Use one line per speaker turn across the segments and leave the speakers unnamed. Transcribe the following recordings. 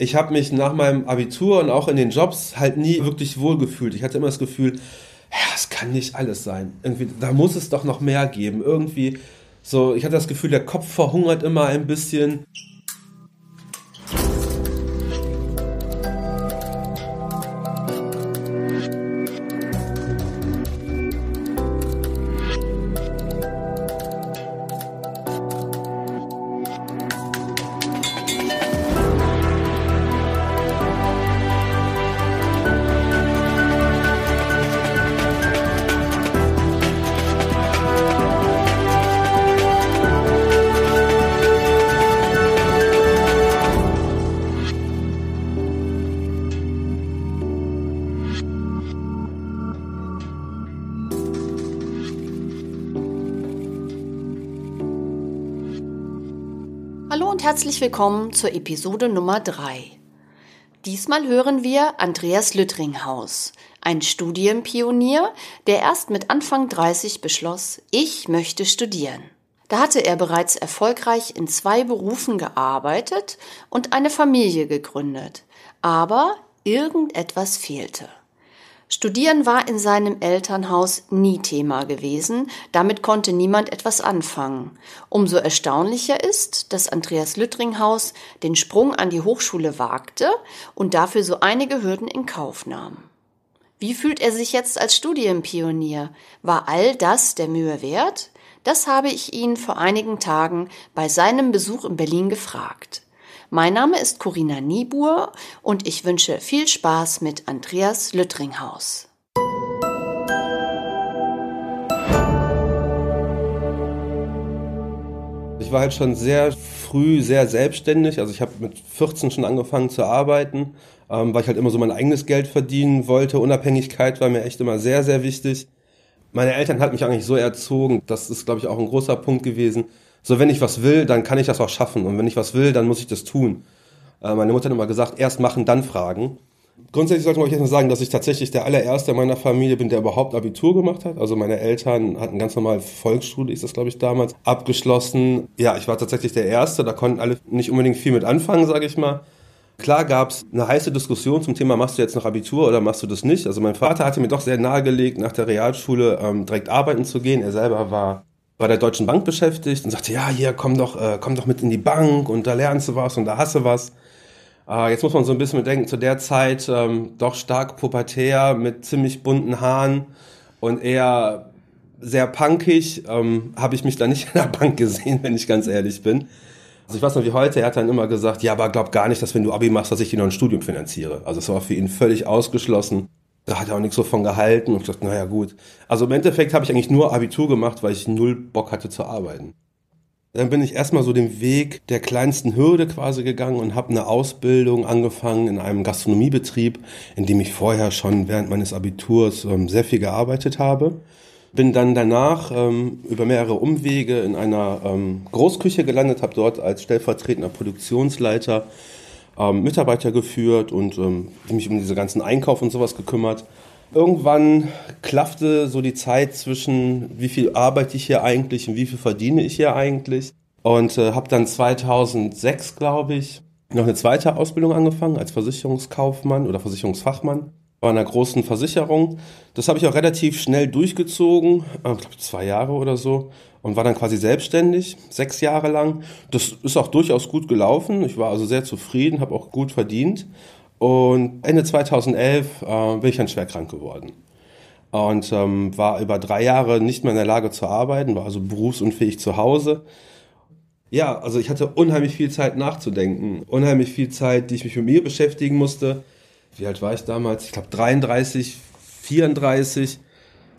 ich habe mich nach meinem Abitur und auch in den Jobs halt nie wirklich wohl gefühlt. Ich hatte immer das Gefühl, ja, es kann nicht alles sein. Irgendwie, da muss es doch noch mehr geben. Irgendwie so, ich hatte das Gefühl, der Kopf verhungert immer ein bisschen.
Herzlich willkommen zur Episode Nummer 3. Diesmal hören wir Andreas Lüttringhaus, ein Studienpionier, der erst mit Anfang 30 beschloss, ich möchte studieren. Da hatte er bereits erfolgreich in zwei Berufen gearbeitet und eine Familie gegründet, aber irgendetwas fehlte. Studieren war in seinem Elternhaus nie Thema gewesen, damit konnte niemand etwas anfangen. Umso erstaunlicher ist, dass Andreas Lüttringhaus den Sprung an die Hochschule wagte und dafür so einige Hürden in Kauf nahm. Wie fühlt er sich jetzt als Studienpionier? War all das der Mühe wert? Das habe ich ihn vor einigen Tagen bei seinem Besuch in Berlin gefragt. Mein Name ist Corinna Niebuhr und ich wünsche viel Spaß mit Andreas Lüttringhaus.
Ich war halt schon sehr früh sehr selbstständig. Also ich habe mit 14 schon angefangen zu arbeiten, ähm, weil ich halt immer so mein eigenes Geld verdienen wollte. Unabhängigkeit war mir echt immer sehr, sehr wichtig. Meine Eltern hatten mich eigentlich so erzogen, das ist, glaube ich, auch ein großer Punkt gewesen, so, wenn ich was will, dann kann ich das auch schaffen. Und wenn ich was will, dann muss ich das tun. Äh, meine Mutter hat immer gesagt, erst machen, dann fragen. Grundsätzlich sollte man euch erstmal sagen, dass ich tatsächlich der allererste in meiner Familie bin, der überhaupt Abitur gemacht hat. Also meine Eltern hatten ganz normal Volksschule, ist das glaube ich damals, abgeschlossen. Ja, ich war tatsächlich der Erste, da konnten alle nicht unbedingt viel mit anfangen, sage ich mal. Klar gab es eine heiße Diskussion zum Thema, machst du jetzt noch Abitur oder machst du das nicht? Also mein Vater hatte mir doch sehr nahegelegt, nach der Realschule ähm, direkt arbeiten zu gehen. Er selber war bei der Deutschen Bank beschäftigt und sagte, ja, hier, komm doch, äh, komm doch mit in die Bank und da lernst du was und da hast du was. Äh, jetzt muss man so ein bisschen bedenken, zu der Zeit ähm, doch stark pubertär mit ziemlich bunten Haaren und eher sehr punkig, ähm, habe ich mich da nicht in der Bank gesehen, wenn ich ganz ehrlich bin. Also ich weiß noch wie heute, er hat dann immer gesagt, ja, aber glaub gar nicht, dass wenn du Abi machst, dass ich dir noch ein Studium finanziere. Also es war für ihn völlig ausgeschlossen. Da hat er auch nichts so von gehalten und ich dachte, naja gut. Also im Endeffekt habe ich eigentlich nur Abitur gemacht, weil ich null Bock hatte zu arbeiten. Dann bin ich erstmal so den Weg der kleinsten Hürde quasi gegangen und habe eine Ausbildung angefangen in einem Gastronomiebetrieb, in dem ich vorher schon während meines Abiturs ähm, sehr viel gearbeitet habe. Bin dann danach ähm, über mehrere Umwege in einer ähm, Großküche gelandet, habe dort als stellvertretender Produktionsleiter ähm, Mitarbeiter geführt und ähm, mich um diese ganzen Einkauf und sowas gekümmert. Irgendwann klaffte so die Zeit zwischen, wie viel arbeite ich hier eigentlich und wie viel verdiene ich hier eigentlich. Und äh, habe dann 2006, glaube ich, noch eine zweite Ausbildung angefangen als Versicherungskaufmann oder Versicherungsfachmann bei einer großen Versicherung. Das habe ich auch relativ schnell durchgezogen, äh, glaube zwei Jahre oder so und war dann quasi selbstständig, sechs Jahre lang. Das ist auch durchaus gut gelaufen. Ich war also sehr zufrieden, habe auch gut verdient. Und Ende 2011 äh, bin ich dann schwer krank geworden. Und ähm, war über drei Jahre nicht mehr in der Lage zu arbeiten, war also berufsunfähig zu Hause. Ja, also ich hatte unheimlich viel Zeit nachzudenken, unheimlich viel Zeit, die ich mich mit mir beschäftigen musste. Wie alt war ich damals? Ich glaube 33, 34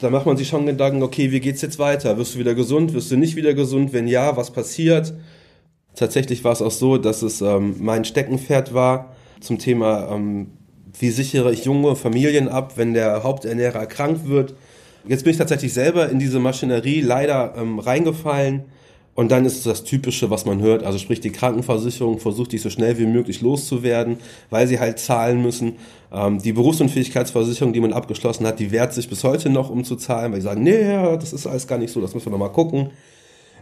da macht man sich schon Gedanken, okay, wie geht's jetzt weiter? Wirst du wieder gesund? Wirst du nicht wieder gesund? Wenn ja, was passiert? Tatsächlich war es auch so, dass es ähm, mein Steckenpferd war zum Thema, ähm, wie sichere ich junge Familien ab, wenn der Haupternährer erkrankt wird. Jetzt bin ich tatsächlich selber in diese Maschinerie leider ähm, reingefallen und dann ist das Typische, was man hört, also sprich die Krankenversicherung versucht dich so schnell wie möglich loszuwerden, weil sie halt zahlen müssen. Ähm, die Berufsunfähigkeitsversicherung, die man abgeschlossen hat, die wehrt sich bis heute noch, um zu zahlen, weil sie sagen, nee, das ist alles gar nicht so, das müssen wir nochmal gucken.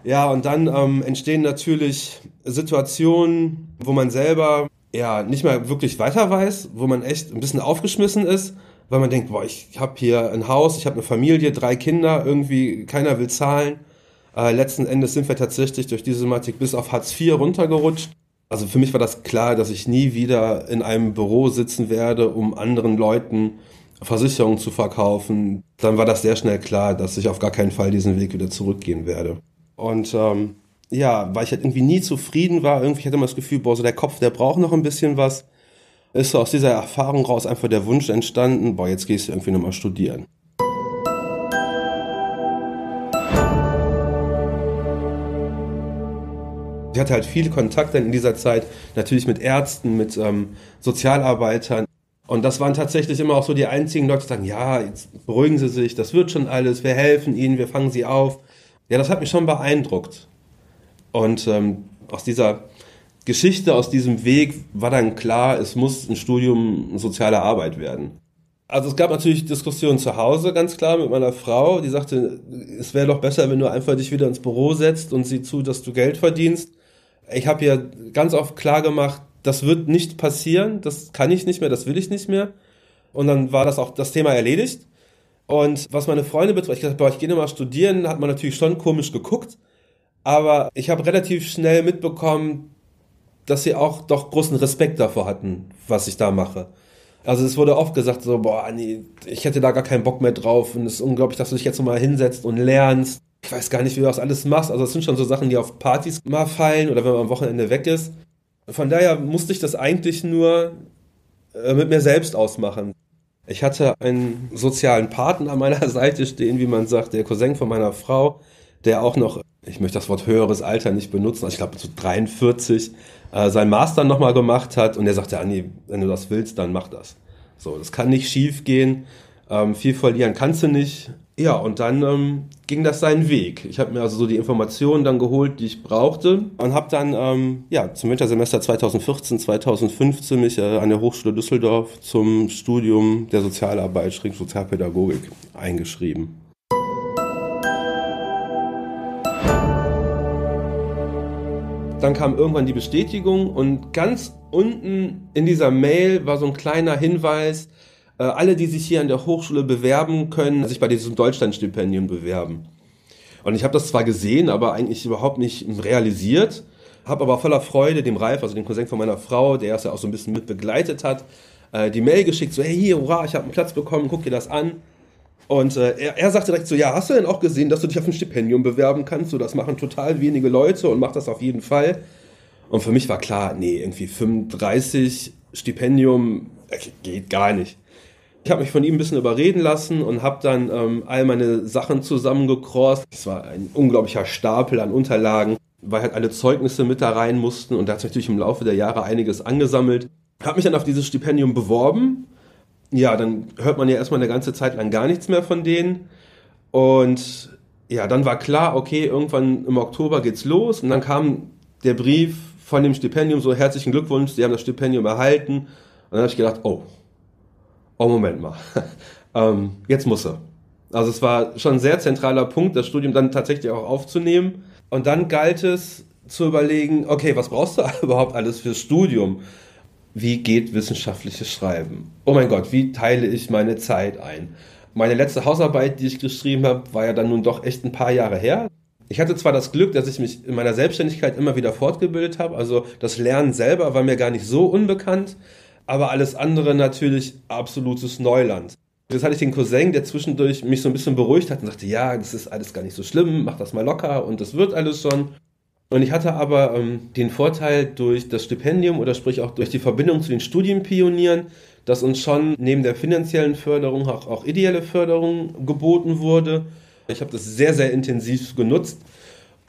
Ja, und dann ähm, entstehen natürlich Situationen, wo man selber ja nicht mehr wirklich weiter weiß, wo man echt ein bisschen aufgeschmissen ist, weil man denkt, boah, ich habe hier ein Haus, ich habe eine Familie, drei Kinder, irgendwie keiner will zahlen. Äh, letzten Endes sind wir tatsächlich durch diese Thematik bis auf Hartz IV runtergerutscht. Also für mich war das klar, dass ich nie wieder in einem Büro sitzen werde, um anderen Leuten Versicherungen zu verkaufen. Dann war das sehr schnell klar, dass ich auf gar keinen Fall diesen Weg wieder zurückgehen werde. Und ähm, ja, weil ich halt irgendwie nie zufrieden war, irgendwie hatte man das Gefühl, boah, so der Kopf, der braucht noch ein bisschen was, ist so aus dieser Erfahrung raus einfach der Wunsch entstanden, boah, jetzt gehst du irgendwie nochmal studieren. Ich hatte halt viel Kontakt dann in dieser Zeit, natürlich mit Ärzten, mit ähm, Sozialarbeitern. Und das waren tatsächlich immer auch so die einzigen Leute, die sagen, ja, jetzt beruhigen Sie sich, das wird schon alles, wir helfen Ihnen, wir fangen Sie auf. Ja, das hat mich schon beeindruckt. Und ähm, aus dieser Geschichte, aus diesem Weg war dann klar, es muss ein Studium soziale Arbeit werden. Also es gab natürlich Diskussionen zu Hause, ganz klar, mit meiner Frau, die sagte, es wäre doch besser, wenn du einfach dich wieder ins Büro setzt und sieh zu, dass du Geld verdienst. Ich habe ja ganz oft klar gemacht, das wird nicht passieren, das kann ich nicht mehr, das will ich nicht mehr. Und dann war das auch das Thema erledigt. Und was meine Freunde betrifft, ich boah, ich gehe nochmal studieren, hat man natürlich schon komisch geguckt. Aber ich habe relativ schnell mitbekommen, dass sie auch doch großen Respekt davor hatten, was ich da mache. Also es wurde oft gesagt, so, boah, nee, ich hätte da gar keinen Bock mehr drauf und es ist unglaublich, dass du dich jetzt mal hinsetzt und lernst. Ich weiß gar nicht, wie du das alles machst. Also es sind schon so Sachen, die auf Partys mal fallen oder wenn man am Wochenende weg ist. Von daher musste ich das eigentlich nur äh, mit mir selbst ausmachen. Ich hatte einen sozialen Partner an meiner Seite stehen, wie man sagt, der Cousin von meiner Frau, der auch noch, ich möchte das Wort höheres Alter nicht benutzen, also ich glaube so 43, äh, sein Master nochmal gemacht hat und er sagte, Anni, wenn du das willst, dann mach das. So, das kann nicht schief gehen, ähm, viel verlieren kannst du nicht. Ja, und dann ähm, ging das seinen Weg. Ich habe mir also so die Informationen dann geholt, die ich brauchte und habe dann ähm, ja zum Wintersemester 2014, 2015 mich äh, an der Hochschule Düsseldorf zum Studium der Sozialarbeit, Sozialpädagogik eingeschrieben. Dann kam irgendwann die Bestätigung und ganz unten in dieser Mail war so ein kleiner Hinweis, alle, die sich hier an der Hochschule bewerben, können sich bei diesem Deutschlandstipendium bewerben. Und ich habe das zwar gesehen, aber eigentlich überhaupt nicht realisiert, habe aber voller Freude dem Ralf, also dem Cousin von meiner Frau, der es ja auch so ein bisschen mit begleitet hat, äh, die Mail geschickt, so hey, hier, hurra, ich habe einen Platz bekommen, guck dir das an. Und äh, er, er sagte direkt so, ja, hast du denn auch gesehen, dass du dich auf ein Stipendium bewerben kannst? So, das machen total wenige Leute und mach das auf jeden Fall. Und für mich war klar, nee, irgendwie 35 Stipendium äh, geht gar nicht. Ich habe mich von ihm ein bisschen überreden lassen und habe dann ähm, all meine Sachen zusammengekrost. Es war ein unglaublicher Stapel an Unterlagen, weil halt alle Zeugnisse mit da rein mussten und da hat sich natürlich im Laufe der Jahre einiges angesammelt. Habe mich dann auf dieses Stipendium beworben ja, dann hört man ja erstmal eine ganze Zeit lang gar nichts mehr von denen. Und ja, dann war klar, okay, irgendwann im Oktober geht's los. Und dann kam der Brief von dem Stipendium, so herzlichen Glückwunsch, Sie haben das Stipendium erhalten. Und dann habe ich gedacht, oh, oh Moment mal, ähm, jetzt muss er. Also es war schon ein sehr zentraler Punkt, das Studium dann tatsächlich auch aufzunehmen. Und dann galt es zu überlegen, okay, was brauchst du überhaupt alles fürs Studium? wie geht wissenschaftliches Schreiben? Oh mein Gott, wie teile ich meine Zeit ein? Meine letzte Hausarbeit, die ich geschrieben habe, war ja dann nun doch echt ein paar Jahre her. Ich hatte zwar das Glück, dass ich mich in meiner Selbstständigkeit immer wieder fortgebildet habe, also das Lernen selber war mir gar nicht so unbekannt, aber alles andere natürlich absolutes Neuland. Jetzt hatte ich den Cousin, der zwischendurch mich so ein bisschen beruhigt hat und sagte, ja, das ist alles gar nicht so schlimm, mach das mal locker und das wird alles schon. Und ich hatte aber ähm, den Vorteil durch das Stipendium oder sprich auch durch die Verbindung zu den Studienpionieren, dass uns schon neben der finanziellen Förderung auch, auch ideelle Förderung geboten wurde. Ich habe das sehr, sehr intensiv genutzt,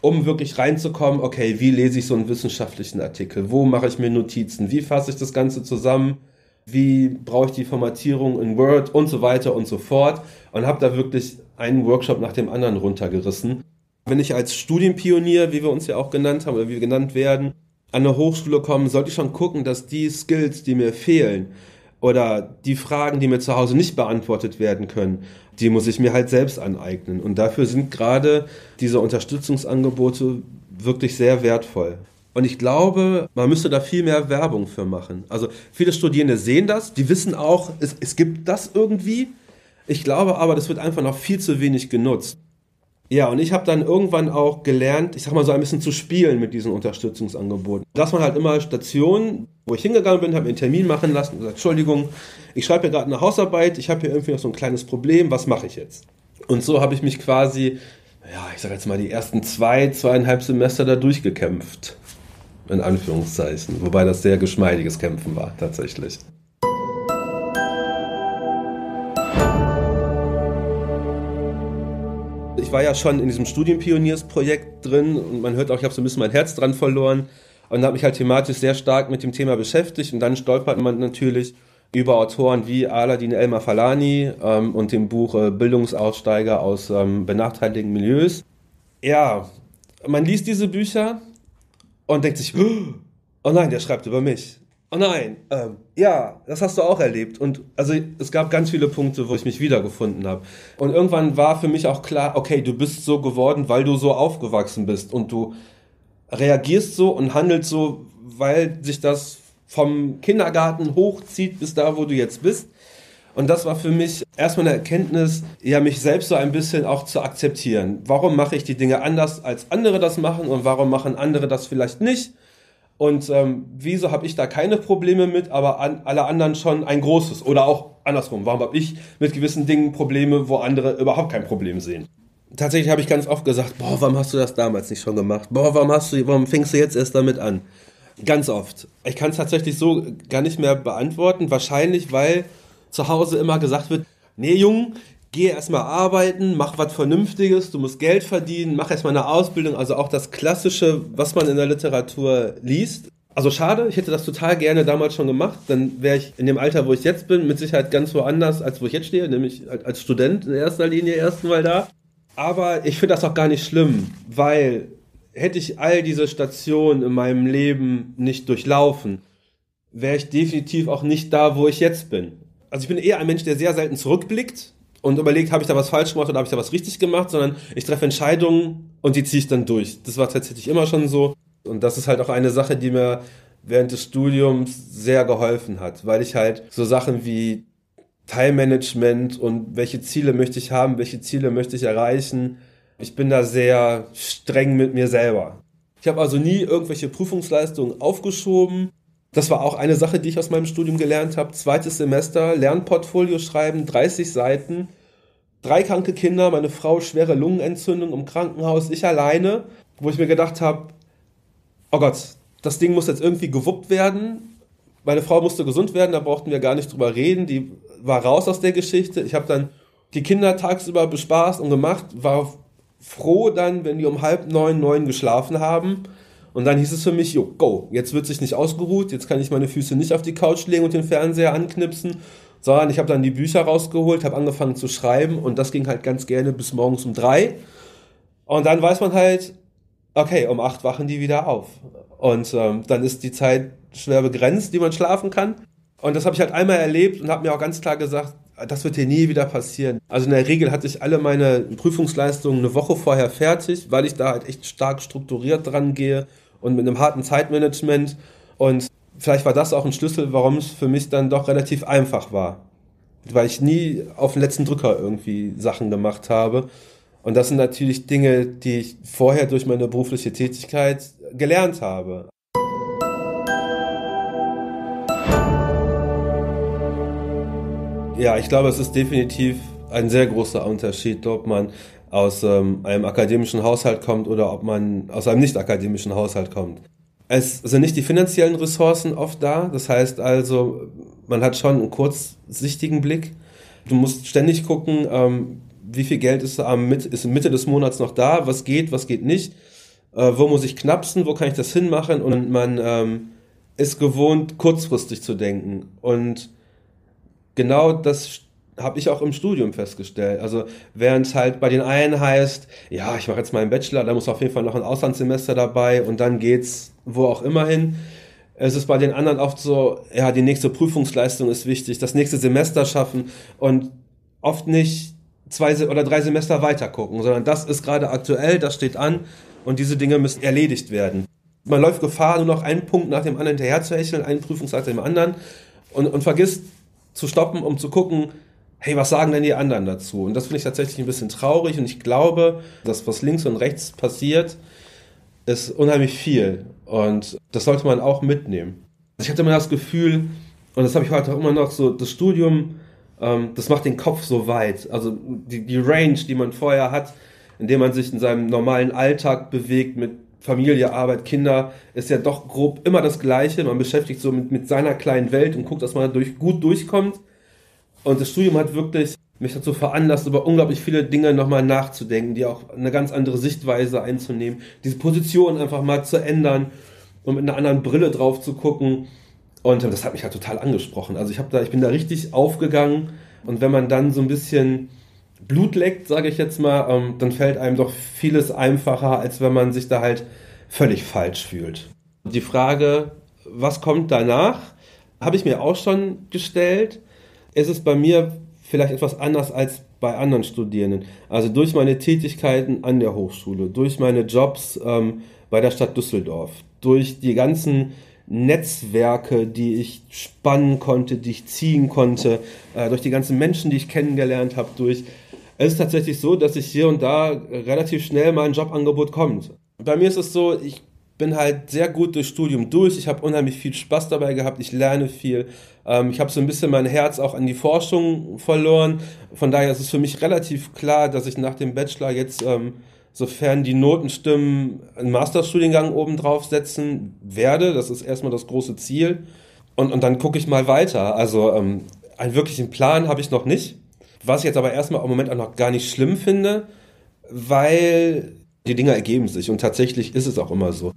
um wirklich reinzukommen, okay, wie lese ich so einen wissenschaftlichen Artikel? Wo mache ich mir Notizen? Wie fasse ich das Ganze zusammen? Wie brauche ich die Formatierung in Word und so weiter und so fort? Und habe da wirklich einen Workshop nach dem anderen runtergerissen. Wenn ich als Studienpionier, wie wir uns ja auch genannt haben oder wie wir genannt werden, an eine Hochschule komme, sollte ich schon gucken, dass die Skills, die mir fehlen oder die Fragen, die mir zu Hause nicht beantwortet werden können, die muss ich mir halt selbst aneignen. Und dafür sind gerade diese Unterstützungsangebote wirklich sehr wertvoll. Und ich glaube, man müsste da viel mehr Werbung für machen. Also viele Studierende sehen das, die wissen auch, es, es gibt das irgendwie. Ich glaube aber, das wird einfach noch viel zu wenig genutzt. Ja, und ich habe dann irgendwann auch gelernt, ich sag mal so ein bisschen zu spielen mit diesen Unterstützungsangeboten. Dass man halt immer Stationen, wo ich hingegangen bin, habe mir einen Termin machen lassen und gesagt, Entschuldigung, ich schreibe hier gerade eine Hausarbeit, ich habe hier irgendwie noch so ein kleines Problem, was mache ich jetzt? Und so habe ich mich quasi, ja, ich sage jetzt mal die ersten zwei, zweieinhalb Semester da durchgekämpft. In Anführungszeichen. Wobei das sehr geschmeidiges Kämpfen war, tatsächlich. Ich war ja schon in diesem Studienpioniersprojekt drin und man hört auch, ich habe so ein bisschen mein Herz dran verloren und habe mich halt thematisch sehr stark mit dem Thema beschäftigt und dann stolpert man natürlich über Autoren wie Aladin Elmar Falani ähm, und dem Buch äh, Bildungsaussteiger aus ähm, benachteiligten Milieus. Ja, man liest diese Bücher und denkt sich, oh nein, der schreibt über mich. Oh nein, ähm, ja, das hast du auch erlebt. Und also es gab ganz viele Punkte, wo ich mich wiedergefunden habe. Und irgendwann war für mich auch klar, okay, du bist so geworden, weil du so aufgewachsen bist und du reagierst so und handelst so, weil sich das vom Kindergarten hochzieht bis da, wo du jetzt bist. Und das war für mich erstmal eine Erkenntnis, ja, mich selbst so ein bisschen auch zu akzeptieren. Warum mache ich die Dinge anders, als andere das machen und warum machen andere das vielleicht nicht? Und ähm, wieso habe ich da keine Probleme mit, aber an, alle anderen schon ein großes? Oder auch andersrum, warum habe ich mit gewissen Dingen Probleme, wo andere überhaupt kein Problem sehen? Tatsächlich habe ich ganz oft gesagt, boah, warum hast du das damals nicht schon gemacht? Boah, warum hast du, warum fängst du jetzt erst damit an? Ganz oft. Ich kann es tatsächlich so gar nicht mehr beantworten. Wahrscheinlich, weil zu Hause immer gesagt wird, nee, Jung, geh erstmal arbeiten, mach was Vernünftiges, du musst Geld verdienen, mach erstmal eine Ausbildung, also auch das Klassische, was man in der Literatur liest. Also schade, ich hätte das total gerne damals schon gemacht, dann wäre ich in dem Alter, wo ich jetzt bin, mit Sicherheit ganz woanders, als wo ich jetzt stehe, nämlich als Student in erster Linie erstmal da. Aber ich finde das auch gar nicht schlimm, weil hätte ich all diese Stationen in meinem Leben nicht durchlaufen, wäre ich definitiv auch nicht da, wo ich jetzt bin. Also ich bin eher ein Mensch, der sehr selten zurückblickt, und überlegt, habe ich da was falsch gemacht oder habe ich da was richtig gemacht, sondern ich treffe Entscheidungen und die ziehe ich dann durch. Das war tatsächlich immer schon so. Und das ist halt auch eine Sache, die mir während des Studiums sehr geholfen hat, weil ich halt so Sachen wie Teilmanagement und welche Ziele möchte ich haben, welche Ziele möchte ich erreichen. Ich bin da sehr streng mit mir selber. Ich habe also nie irgendwelche Prüfungsleistungen aufgeschoben. Das war auch eine Sache, die ich aus meinem Studium gelernt habe. Zweites Semester, Lernportfolio schreiben, 30 Seiten, drei kranke Kinder, meine Frau schwere Lungenentzündung im Krankenhaus, ich alleine, wo ich mir gedacht habe, oh Gott, das Ding muss jetzt irgendwie gewuppt werden. Meine Frau musste gesund werden, da brauchten wir gar nicht drüber reden. Die war raus aus der Geschichte. Ich habe dann die Kinder tagsüber bespaßt und gemacht, war froh dann, wenn die um halb neun, neun geschlafen haben und dann hieß es für mich, jo, go, jetzt wird sich nicht ausgeruht, jetzt kann ich meine Füße nicht auf die Couch legen und den Fernseher anknipsen, sondern ich habe dann die Bücher rausgeholt, habe angefangen zu schreiben und das ging halt ganz gerne bis morgens um drei. Und dann weiß man halt, okay, um acht wachen die wieder auf. Und ähm, dann ist die Zeit schwer begrenzt, die man schlafen kann. Und das habe ich halt einmal erlebt und habe mir auch ganz klar gesagt, das wird hier nie wieder passieren. Also in der Regel hatte ich alle meine Prüfungsleistungen eine Woche vorher fertig, weil ich da halt echt stark strukturiert dran gehe und mit einem harten Zeitmanagement. Und vielleicht war das auch ein Schlüssel, warum es für mich dann doch relativ einfach war. Weil ich nie auf den letzten Drücker irgendwie Sachen gemacht habe. Und das sind natürlich Dinge, die ich vorher durch meine berufliche Tätigkeit gelernt habe. Ja, ich glaube, es ist definitiv ein sehr großer Unterschied, ob man aus ähm, einem akademischen Haushalt kommt oder ob man aus einem nicht akademischen Haushalt kommt. Es sind nicht die finanziellen Ressourcen oft da. Das heißt also, man hat schon einen kurzsichtigen Blick. Du musst ständig gucken, ähm, wie viel Geld ist, am, ist Mitte des Monats noch da, was geht, was geht nicht, äh, wo muss ich knapsen, wo kann ich das hinmachen und man ähm, ist gewohnt, kurzfristig zu denken. Und genau das habe ich auch im Studium festgestellt. Also während es halt bei den einen heißt, ja, ich mache jetzt meinen Bachelor, da muss auf jeden Fall noch ein Auslandssemester dabei und dann geht's wo auch immer hin. Es ist bei den anderen oft so, ja, die nächste Prüfungsleistung ist wichtig, das nächste Semester schaffen und oft nicht zwei oder drei Semester weiter gucken, sondern das ist gerade aktuell, das steht an und diese Dinge müssen erledigt werden. Man läuft Gefahr, nur noch einen Punkt nach dem anderen hinterher zu hecheln, einen Prüfungssatz dem anderen und, und vergisst zu stoppen, um zu gucken, hey, was sagen denn die anderen dazu? Und das finde ich tatsächlich ein bisschen traurig und ich glaube, dass was links und rechts passiert, ist unheimlich viel und das sollte man auch mitnehmen. Ich hatte immer das Gefühl, und das habe ich heute auch immer noch so, das Studium, ähm, das macht den Kopf so weit. Also die, die Range, die man vorher hat, indem man sich in seinem normalen Alltag bewegt mit Familie, Arbeit, Kinder, ist ja doch grob immer das Gleiche. Man beschäftigt so mit, mit seiner kleinen Welt und guckt, dass man durch, gut durchkommt. Und das Studium hat wirklich mich dazu veranlasst, über unglaublich viele Dinge nochmal nachzudenken, die auch eine ganz andere Sichtweise einzunehmen, diese Position einfach mal zu ändern und mit einer anderen Brille drauf zu gucken. Und das hat mich halt total angesprochen. Also ich habe da, ich bin da richtig aufgegangen. Und wenn man dann so ein bisschen Blut leckt, sage ich jetzt mal, ähm, dann fällt einem doch vieles einfacher, als wenn man sich da halt völlig falsch fühlt. Die Frage, was kommt danach, habe ich mir auch schon gestellt. Es ist bei mir vielleicht etwas anders als bei anderen Studierenden. Also durch meine Tätigkeiten an der Hochschule, durch meine Jobs ähm, bei der Stadt Düsseldorf, durch die ganzen Netzwerke, die ich spannen konnte, die ich ziehen konnte, äh, durch die ganzen Menschen, die ich kennengelernt habe, durch. Es ist tatsächlich so, dass ich hier und da relativ schnell mal ein Jobangebot kommt. Bei mir ist es so, ich bin halt sehr gut durchs Studium durch. Ich habe unheimlich viel Spaß dabei gehabt. Ich lerne viel. Ähm, ich habe so ein bisschen mein Herz auch an die Forschung verloren. Von daher ist es für mich relativ klar, dass ich nach dem Bachelor jetzt ähm, sofern die Noten stimmen, einen Masterstudiengang obendrauf setzen werde. Das ist erstmal das große Ziel. Und, und dann gucke ich mal weiter. Also ähm, einen wirklichen Plan habe ich noch nicht. Was ich jetzt aber erstmal im Moment auch noch gar nicht schlimm finde, weil die Dinge ergeben sich und tatsächlich ist es auch immer so.